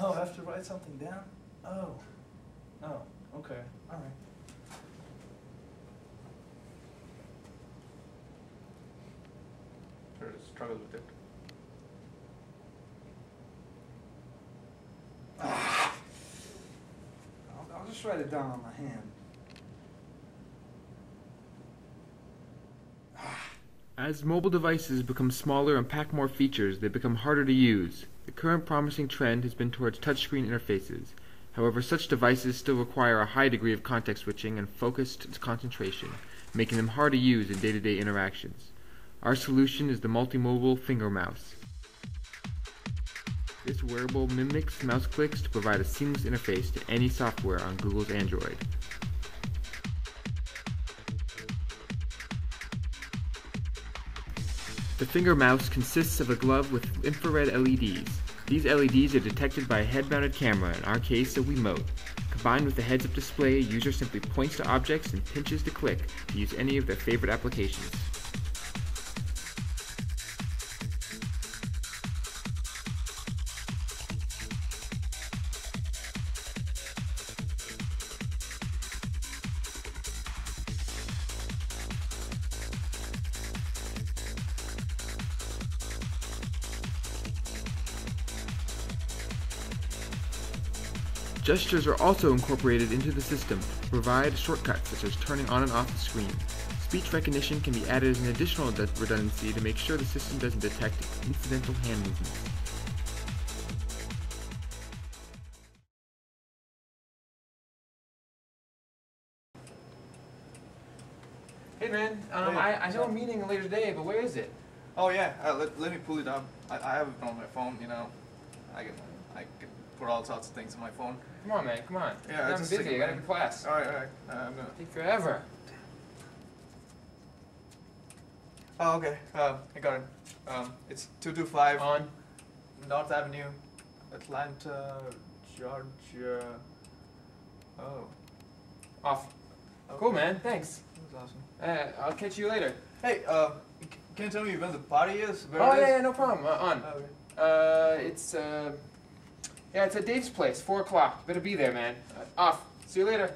Oh, I have to write something down? Oh. Oh, okay, all right. Or struggle with it. I'll, I'll just write it down on my hand. As mobile devices become smaller and pack more features, they become harder to use. The current promising trend has been towards touchscreen interfaces. However, such devices still require a high degree of context switching and focused concentration, making them hard to use in day-to-day interactions. Our solution is the multimobile finger mouse. This wearable mimics mouse clicks to provide a seamless interface to any software on Google's Android. The finger mouse consists of a glove with infrared LEDs. These LEDs are detected by a head-mounted camera, in our case a Wiimote. Combined with the heads-up display, a user simply points to objects and pinches to click to use any of their favorite applications. Gestures are also incorporated into the system to provide shortcuts such as turning on and off the screen. Speech recognition can be added as an additional redundancy to make sure the system doesn't detect incidental hand movements. Hey man, um, Hey, I, I what's know a meeting later today, but where is it? Oh yeah, uh, let, let me pull it up. I, I have it on my phone. You know, I can I can put all sorts of things on my phone. Come on, man, come on. Yeah, I'm busy. I gotta go minute. class. All right, all right. Uh, I'm gonna. Take forever. Oh okay. Uh, I got it. Um, it's two two five On. North Avenue, Atlanta, Georgia. Oh, Off. okay. Cool, man. Thanks. That was awesome. Uh, I'll catch you later. Hey, uh, can you tell me when the party is? Where oh yeah, is? yeah, no problem. Uh, on. Okay. Uh, it's uh, yeah, it's at Dave's place, four o'clock. Better be there, man. Off. See you later.